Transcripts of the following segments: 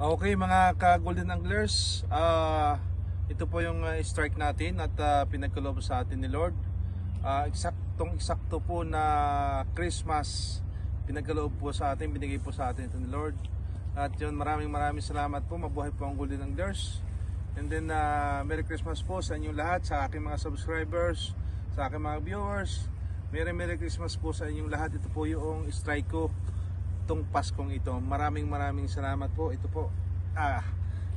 Okay mga ka-Golden Anglers, ah ito po yung ah, strike natin at uh, pinagkaloob sa atin ni Lord. Ah, eksaktong eksakto po na Christmas pinagkaloob po sa atin, binigay po sa atin ito ni Lord. At yun, maraming maraming salamat po. Mabuhay po ang Golden Anglers. And then, ah, Merry Christmas po sa inyong lahat, sa aking mga subscribers, sa aking mga viewers. Merry Merry Christmas po sa inyong lahat. Ito po yung strike ko itong Paskong ito. Maraming maraming salamat po. Ito po, ah,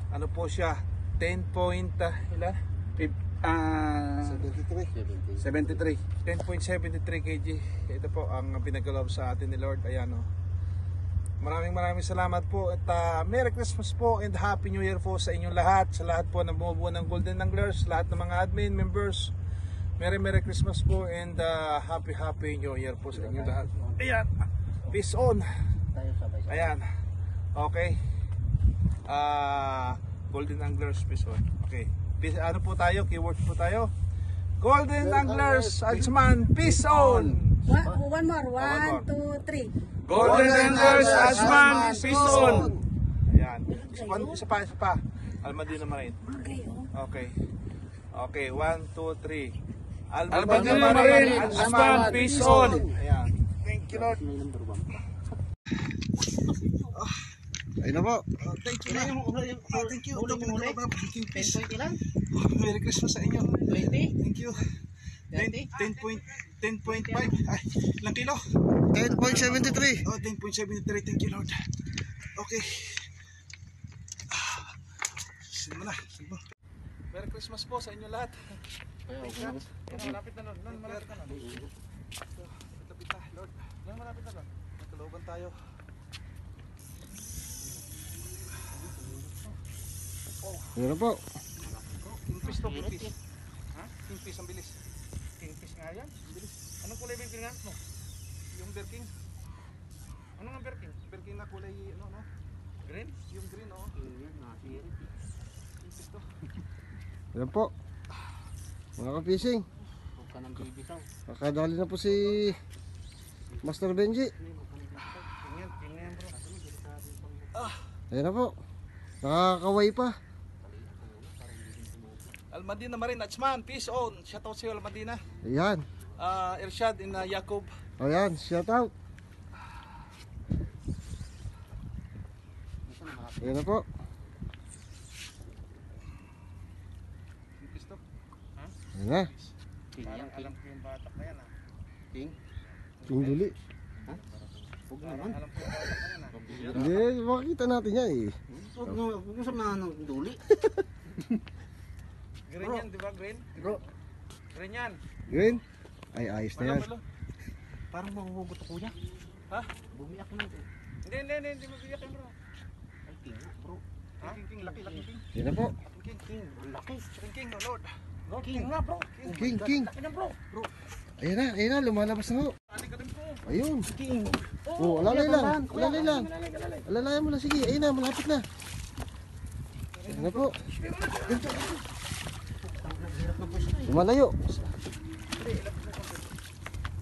ano po siya, 10 point, ah, ilan? Fif- ah, 73. 73. 10.73 kg. Ito po ang pinagkaloob sa atin ni Lord. Ayan o. Maraming maraming salamat po at ah, Merry Christmas po and Happy New Year po sa inyong lahat. Sa lahat po ng bumubuo ng Golden Anglers, lahat ng mga admin members. Merry Merry Christmas po and ah, Happy Happy New Year po sa inyong lahat. Ayan. Peace on. Tayo sabay-sabay. Ayan. Okay. Ah, Golden Anglers peace on. Okay. Peace, ano po tayo? Keyword po tayo. Golden Anglers Adsman peace on. One, one more. more. One, two, three. Golden Anglers Adsman peace on. Ayan. Isa pa, isa pa, isa pa. Almadina Marin. Okay, oh. Okay. Okay, one, two, three. Almadina Marin, Adsman, peace on. Ayan. Thank you, Lord. Ayun na po. thank you. Thank you. Huli mo huli? Thank you. 10 point ilan? Merry Christmas sa inyo. 20? Thank you. 20? 10 point 10.5 ay ilang kilo 10.73. oh 10.73 thank you Lord okay Ah, mo Merry Christmas po sa inyo lahat na. Malapit na Lord Lord, malapit na Ito, Malapit na Lord Lord malapit na Lord Nagkalooban tayo. Ano po? Kingfish to kingfish. ha? Kingfish ang bilis. Kingfish nga yan. Ang bilis. Anong kulay ba yung pinangat mo? Yung bear king? Ano nga bear king? Bear king na kulay ano no green? Yung green oh kingfish to. Yan po. Mga ka-fishing. Huwag ka ng bibitaw. Kakadali na po si Master Benji. bro Ayan na po. Nakakaway pa. Almadina Marin Atsman peace on shout out sa iyo Almadina Ayan. uh, Irshad in uh, Jacob Ayan, shout out. Ayan na po. Ayan na. King yan, king. ko yung batak na yan ah King? Huwag naman. yung batak na yan ah Hindi, makikita natin yan eh. Huwag na, huwag mo samahan ng duli. green yan di ba green Bro, green yan Green? Ay, ayos na yan. parang mahuhugot ako kuya. ha Bumiyak na. hindi hindi hindi hindi mabiyak yan bro Ay, king bro. ha king king laki laki king Ayan na po. king king King, laki. king king oh Lord Bro, king nga, bro. King, king. Laki na, bro. Bro, Ayan na, ayan na, lumalabas na ho. Ka Ayun. king. Oh, alalay kuya, lang. Alalay lang. Alalayan mo lang, sige. Ayun na, malapit na. Ayan na po. Lumalayo.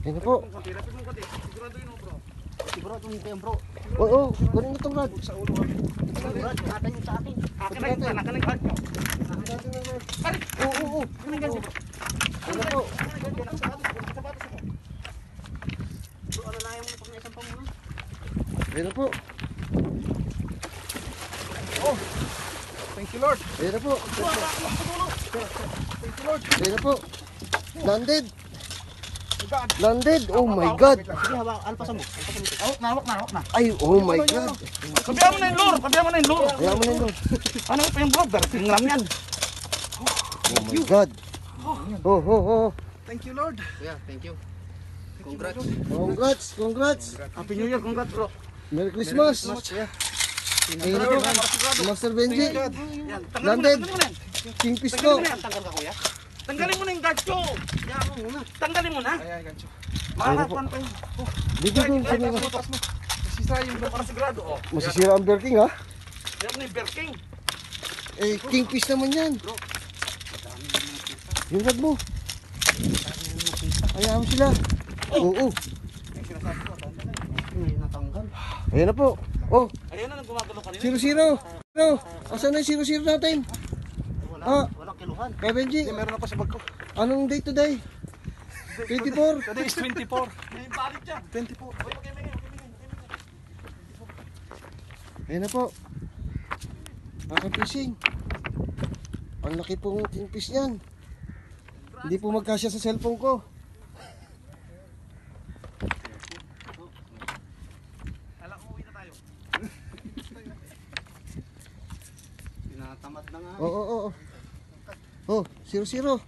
Ayan na po. sigurado yun oh bro. Oo, oh, oh, kunin itong rod. sa ulo kami Siguro, ingatan yung sa akin. akin na yun akin na yung hard nyo Oo, oo, oo. Ayan na po. Bro, alalayan mo pag naisang pa muna. Ayan na po. Thank you Lord Ayan na po. thank you Lord na po. Landed. God Landed. Oh my God. Sige, hawak. Alpasan mo. Alpasan mo. Hawak na. Ay, oh my God. sabihan mo na yung lure sabihan mo na yung lure Kaya mo na yun. ano pa yung bro berting lang yan Oh my God. Oh, oh, oh. thank you Lord Kuya, thank you. Congrats. Congrats, congrats. Happy New Year congrats bro Merry Christmas. Ayun na po. Master Benji. Landed. Kingfish tanggalin mo na yan tanggalin mo na yung gancho tanggalin mo na ayan gancho makakakuan pa yun Dito mo. Sisa yung para sigurado oh Masisira ang Burger King ha. yan na yung Bear King Eh, kingfish naman yan. Yung rod mo. Mo sila. Oo. yung sinasabi May natanggal. Ayan na po. Oh, Ayun na nang gumagano kanina. zero zero. Ano? Asan na yung 00 natin? Wala, Ah. walang kiluhan. Kaya Benji, Meron ako sa bag ko. anong day today? 24. Today is 24. 24. Ayan na po. Aking fishing. Ang laki pong kingfish niyan. Hindi po magkasya sa cellphone ko. Nga. Oo, oo, oo. Oh, 00.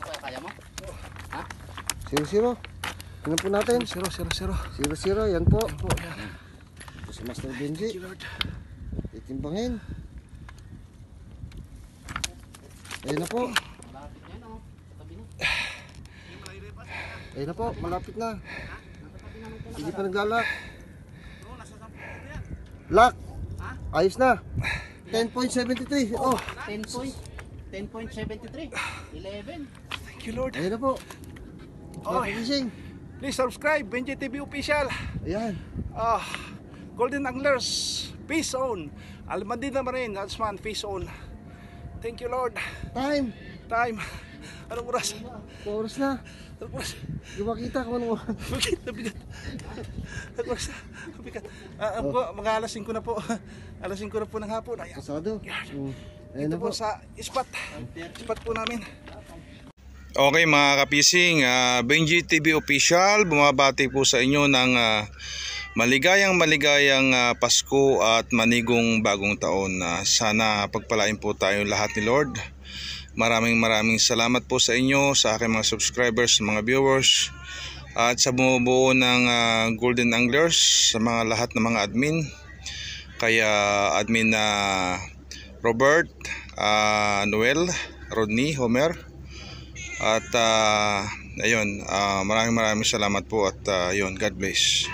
Kaya kaya mo? 00. Tingnan po natin. 0, 0, 0. 00, yan po. Ito si Master Benji. Itimbangin. Ayan na po. Malapit yan oh. Katabi na. Ayan na po, malapit na. Hindi pa naglalak. Lock. Ayos na. 10.73. Oh, 10 point. 10.73. 11. Thank you, Lord. ayan na po. Mga fishing. Please subscribe, Benji TV Official. Ayan. Ah, Golden Anglers, Peace On. Almadina Marine, Adsman, Peace On. Thank you, Lord. Time. Time. Anong oras? Oras na. Anong oras? Di ba kita kung ano oras? Bakit? Nabigat. Anong oras? Nabigat. Ah, po, mga alas 5 na po. Alas 5 na po ng hapon. Ayan. Pasado. Mm. Ayan Ito na po. po sa spot. Spot po namin. Okay mga kapising, ah, Benji TV Official, bumabati po sa inyo ng ah, maligayang maligayang ah, Pasko at manigong bagong taon. na sana pagpalain po tayo lahat ni Lord. Maraming maraming salamat po sa inyo, sa aking mga subscribers, mga viewers, at sa bumubuo ng ah, Golden Anglers, sa mga lahat ng mga admin. Kaya admin na Robert, ah, Noel, Rodney, Homer, at ah, ayun, ah, maraming maraming salamat po at ah, ayun, God bless.